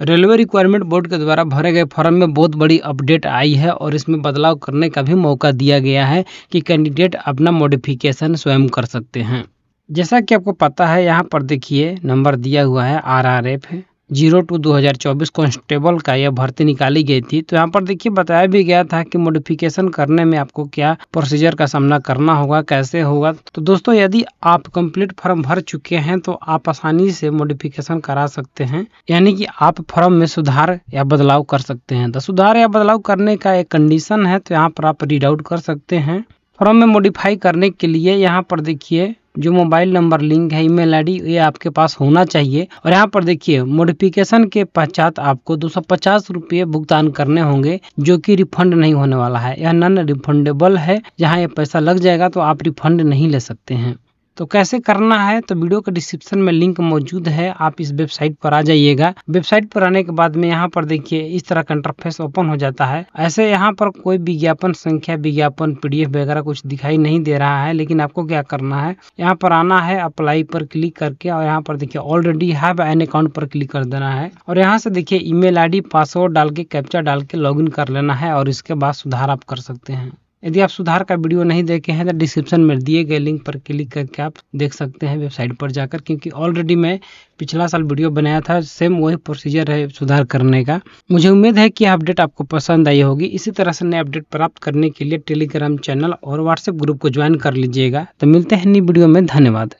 Railway requirement board के द्वारा भरे गए फॉर्म में बहुत बड़ी अपडेट आई है और इसमें बदलाव करने का भी मौका दिया गया है कि कैंडिडेट अपना मॉडिफिकेशन स्वयं कर सकते हैं। जैसा कि आपको पता है, यहाँ पर देखिए, नंबर दिया हुआ है, R R F zero two दो हज़ार चौबीस कॉन्स्टेबल का यह भर्ती निकाली गई थी। तो यहाँ पर देखिए बताया भी गया था कि मॉडिफिकेशन करने में आपको क्या प्रोसीजर का सामना करना होगा, कैसे होगा। तो दोस्तों, यदि आप कंप्लीट फॉर्म भर चुके हैं तो आप आसानी से मॉडिफिकेशन करा सकते हैं, यानी कि आप फॉर्म में सुधार या बदलाव कर सकते हैं। तो सुधार या बदलाव करने का एक कंडीशन है तो यहाँ पर आप रीड आउट कर सकते हैं। फॉर्म में मॉडिफाई करने के लिए यहाँ पर देखिए जो मोबाइल नंबर, लिंक है, ईमेल आईडी, ये आपके पास होना चाहिए। और यहाँ पर देखिए मोडिफिकेशन के पश्चात आपको दो सौ भुगतान करने होंगे, जो कि रिफंड नहीं होने वाला है। यह नन रिफंडेबल है। जहाँ ये पैसा लग जाएगा तो आप रिफंड नहीं ले सकते हैं। तो कैसे करना है तो वीडियो के डिस्क्रिप्शन में लिंक मौजूद है, आप इस वेबसाइट पर आ जाइएगा। वेबसाइट पर आने के बाद में यहाँ पर देखिए, इस तरह का इंटरफेस ओपन हो जाता है। ऐसे यहाँ पर कोई विज्ञापन संख्या, विज्ञापन पीडीएफ वगैरह कुछ दिखाई नहीं दे रहा है, लेकिन आपको क्या करना है, यहाँ पर आना है अप्लाई पर क्लिक करके, और यहाँ पर देखिए ऑलरेडी हैव एन अकाउंट पर क्लिक कर देना है। और यहाँ से देखिए ईमेल आईडी पासवर्ड डाल के कैप्चा डाल के लॉगिन कर लेना है, और इसके बाद सुधार आप कर सकते हैं। यदि आप सुधार का वीडियो नहीं देखे हैं तो डिस्क्रिप्शन में दिए गए लिंक पर क्लिक करके आप देख सकते हैं वेबसाइट पर जाकर, क्योंकि ऑलरेडी मैं पिछला साल वीडियो बनाया था सेम वही प्रोसीजर है सुधार करने का। मुझे उम्मीद है कि अपडेट आपको पसंद आई होगी। इसी तरह से नए अपडेट प्राप्त करने के लिए टेलीग्राम चैनल और व्हाट्सएप ग्रुप को ज्वाइन कर लीजिएगा। तो मिलते हैं नई वीडियो में, धन्यवाद।